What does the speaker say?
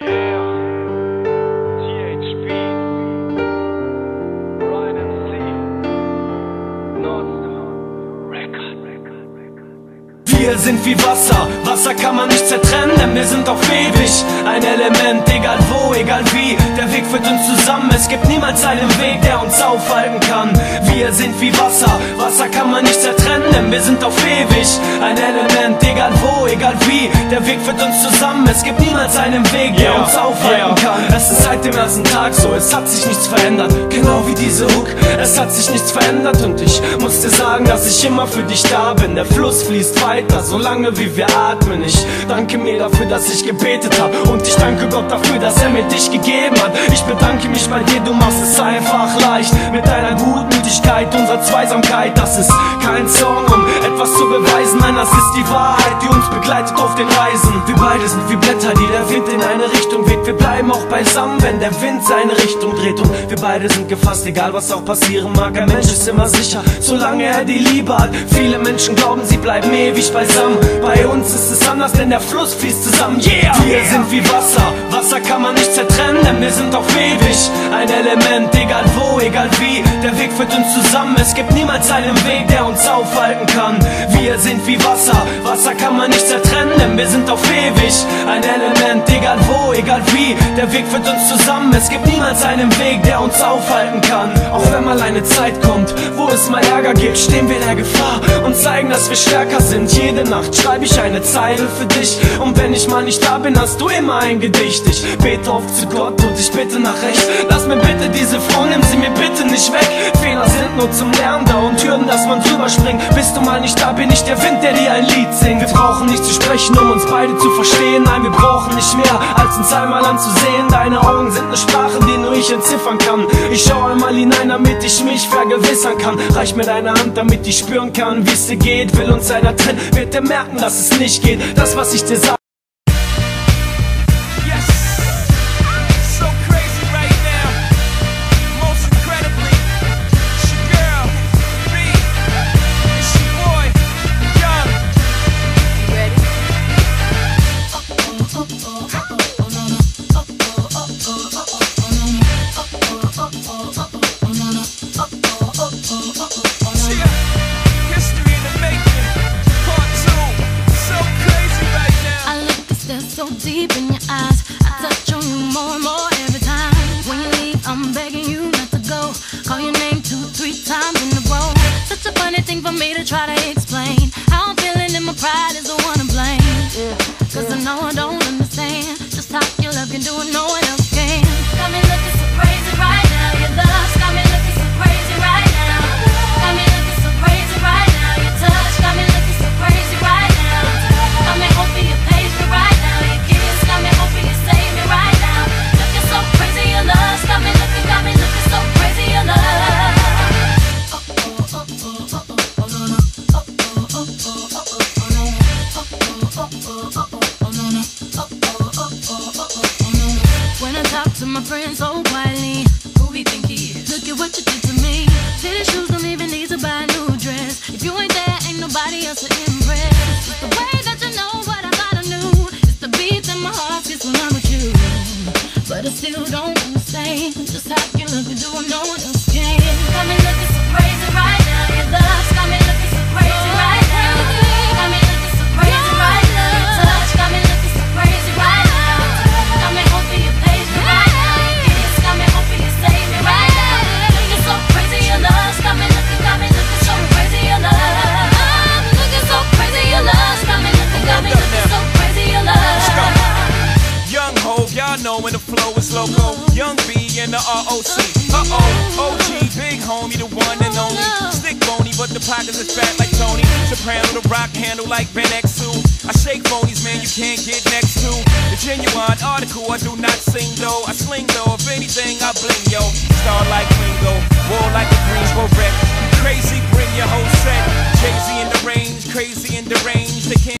Wir sind wie Wasser, Wasser kann man nicht zertrennen, denn wir sind auf ewig ein Element, egal wo, egal wie. Der Weg führt uns zusammen, es gibt niemals einen Weg, der uns aufhalten kann. Wir sind wie Wasser, Wasser kann man nicht zertrennen, denn wir sind auf ewig ein Element, egal wo, egal wie. Der Weg führt uns zusammen, es gibt niemals einen Weg, der uns aufhalten kann. Es ist seit dem ersten Tag so, es hat sich nichts verändert, genau wie diese Hook. Es hat sich nichts verändert und ich muss dir sagen, dass ich immer für dich da bin. Der Fluss fließt weiter weiter, solange wie wir atmen. Ich danke mir dafür, dass ich gebetet habe und ich danke Gott dafür, dass er mir dich gegeben hat. Ich bedanke mich bei dir, du machst es einfach leicht mit deiner Gutmütigkeit, unserer Zweisamkeit. Das ist kein Song, um etwas zu beweisen, nein, das ist die Wahrheit, die uns begleitet auf den Reisen. Wir beide sind wie Blätter, die der Wind in eine Richtung weht. Wir bleiben auch beisammen, wenn der Wind seine Richtung dreht und beide sind gefasst, egal was auch passieren mag. Ein Mensch ist immer sicher, solange er die Liebe hat. Viele Menschen glauben, sie bleiben ewig bei beisammen. Bei uns ist es anders, denn der Fluss fließt zusammen. Yeah! Wir sind wie Wasser, Wasser kann man nicht zertrennen, denn wir sind auf ewig ein Element, egal wo, egal wie. Der Weg führt uns zusammen, es gibt niemals einen Weg, der uns aufhalten kann. Wir sind wie Wasser, Wasser kann man nicht zertrennen, denn wir sind auf ewig ein Element, Der Weg führt uns zusammen, es gibt niemals einen Weg, der uns aufhalten kann. Auch wenn mal eine Zeit kommt, wo es mal Ärger gibt, stehen wir in der Gefahr und zeigen, dass wir stärker sind. Jede Nacht schreibe ich eine Zeile für dich. Und wenn ich mal nicht da bin, hast du immer ein Gedicht. Ich bete oft zu Gott und ich bitte nach Recht. Lass mir bitte diese Frau, nimm sie mir bitte nicht weg. Fehler sind nur zum Lernen da und Türen, dass man drüber springt du mal nicht da, bin ich der Wind, der dir ein Lied singt. Wir brauchen nicht zu sprechen, um uns beide zu verstehen. Nein, wir brauchen nicht mehr, als uns einmal anzusehen. Deine Augen sind eine Sprache, die nur ich entziffern kann. Ich schau einmal hinein, damit ich mich vergewissern kann. Reich mir deine Hand, damit ich spüren kann, wie es dir geht. Will uns einer trennen, wird er merken, dass es nicht geht. Das, was ich dir sage. Deep in your eyes. I touch on you more and more every time. When you leave, I'm begging you not to go. Call your name two, three times in a row. Such a funny thing for me to try to explain. How I'm feeling and my pride is the one to blame. Cause I know I don't talk to my friends so quietly, who he think he is? Look at what you did to me. Fitted shoes don't even need to buy a new dress. If you ain't there, ain't nobody else to impress. The way that you know what I thought I knew. It's the beat that my heart gets when I'm with you. But I still don't understand just how you look and do what no Hove, y'all know when the flow is loco. Young B and the ROC. Uh oh, OG, big homie, the one and only. Stick bony, but the pockets is fat like Tony. Soprano, the rock handle like Ben X2. I shake phonies, man, you can't get next to. The genuine article, I do not sing though. I sling though, if anything, I bling yo.